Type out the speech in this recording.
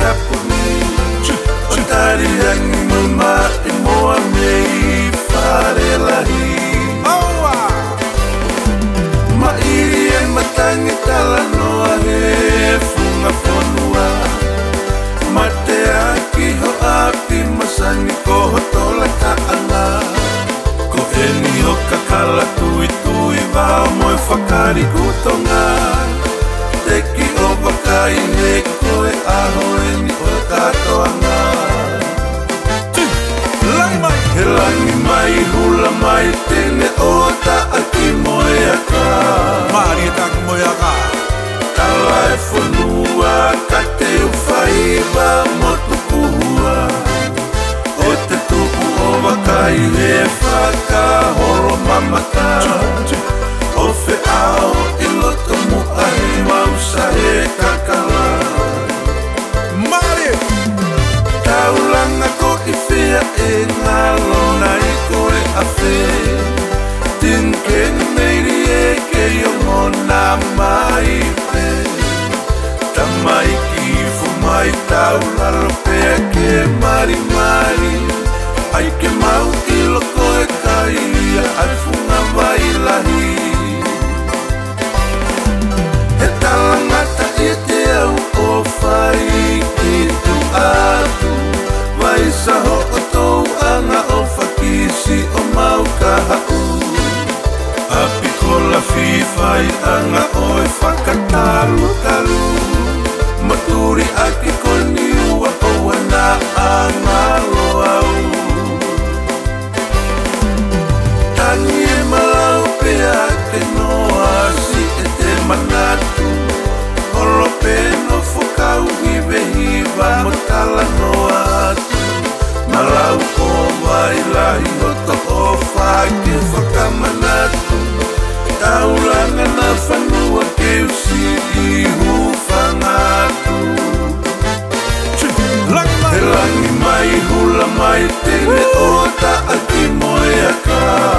tapu mi O tari rangi mama e moa mei Whare lahi Maua Ma iri e matangi tala noa he Funga whonua Ma te aki ho api masangi ko ho tola ka ala Ko e ni o kakala tui tui Vao moe whakariku Mama. faitanga oi whakatalu talu Maturi aki koe mai te me o ta aki moe a kā.